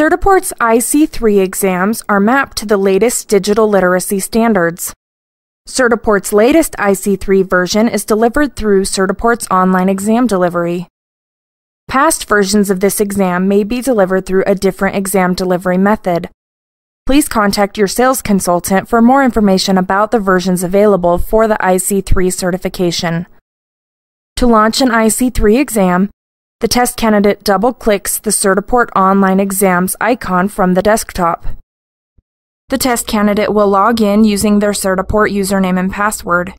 Certiport's IC3 exams are mapped to the latest digital literacy standards. Certiport's latest IC3 version is delivered through Certiport's online exam delivery. Past versions of this exam may be delivered through a different exam delivery method. Please contact your sales consultant for more information about the versions available for the IC3 certification. To launch an IC3 exam, the test candidate double clicks the Certiport Online Exams icon from the desktop. The test candidate will log in using their Certiport username and password.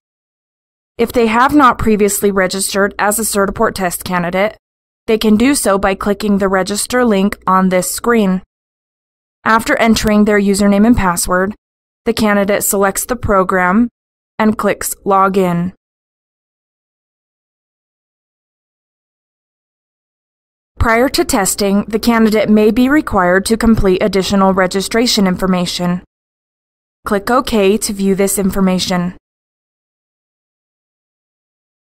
If they have not previously registered as a Certiport test candidate, they can do so by clicking the register link on this screen. After entering their username and password, the candidate selects the program and clicks Login. Prior to testing, the candidate may be required to complete additional registration information. Click OK to view this information.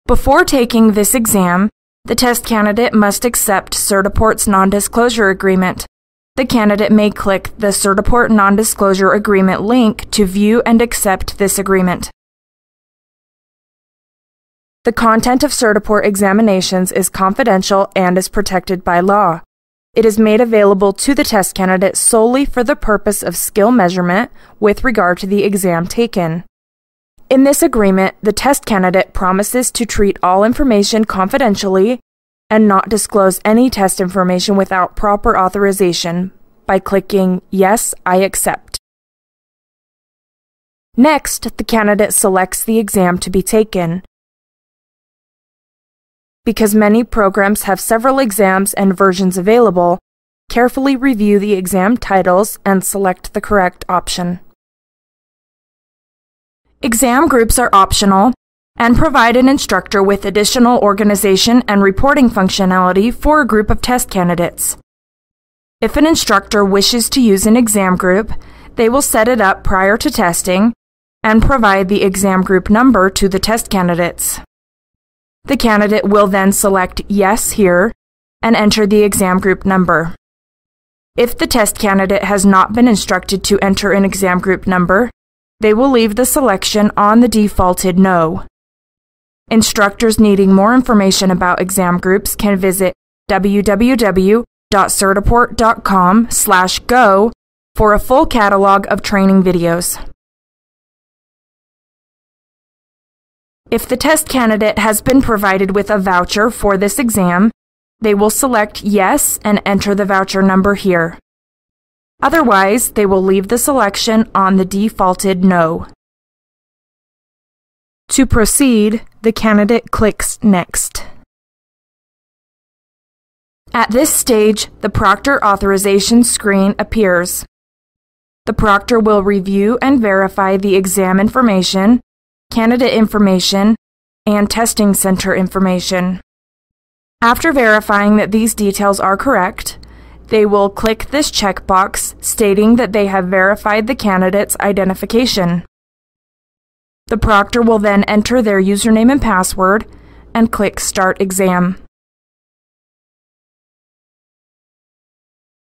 Before taking this exam, the test candidate must accept Certiport's non-disclosure agreement. The candidate may click the Certiport non-disclosure agreement link to view and accept this agreement. The content of Certiport examinations is confidential and is protected by law. It is made available to the test candidate solely for the purpose of skill measurement with regard to the exam taken. In this agreement, the test candidate promises to treat all information confidentially and not disclose any test information without proper authorization by clicking Yes, I accept. Next, the candidate selects the exam to be taken. Because many programs have several exams and versions available, carefully review the exam titles and select the correct option. Exam groups are optional and provide an instructor with additional organization and reporting functionality for a group of test candidates. If an instructor wishes to use an exam group, they will set it up prior to testing and provide the exam group number to the test candidates. The candidate will then select Yes here and enter the exam group number. If the test candidate has not been instructed to enter an exam group number, they will leave the selection on the defaulted No. Instructors needing more information about exam groups can visit www.certiport.com/go for a full catalog of training videos. If the test candidate has been provided with a voucher for this exam, they will select Yes and enter the voucher number here. Otherwise, they will leave the selection on the defaulted No. To proceed, the candidate clicks Next. At this stage, the proctor authorization screen appears. The proctor will review and verify the exam information candidate information, and testing center information. After verifying that these details are correct, they will click this checkbox stating that they have verified the candidate's identification. The proctor will then enter their username and password and click Start Exam.